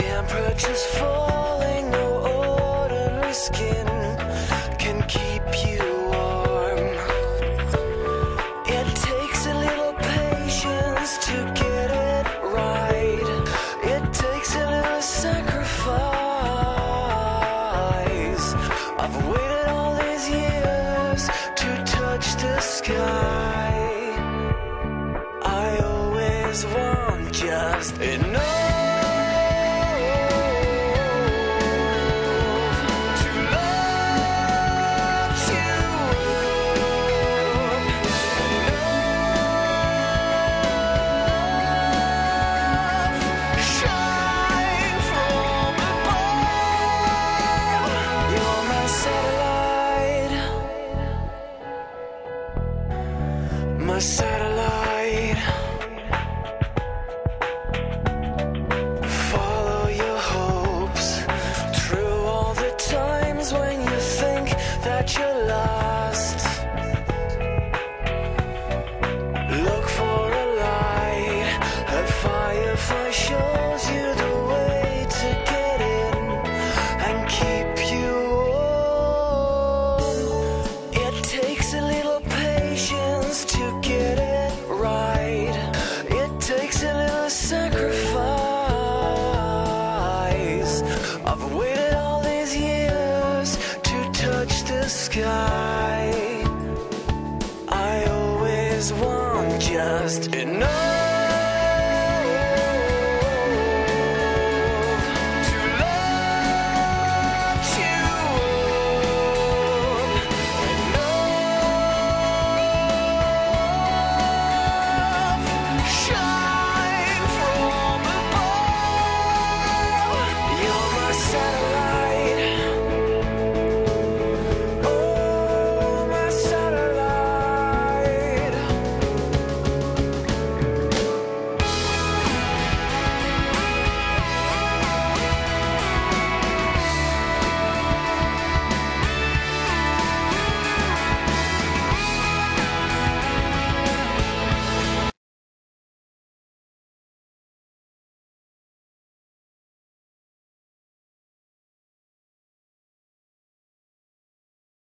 Temperatures falling, no ordinary skin can keep you warm. It takes a little patience to get it right. It takes a little sacrifice. I've waited all these years to touch the sky. I always want just enough. Satellite. Follow your hopes through all the times when you think that you're sky. I always want just enough.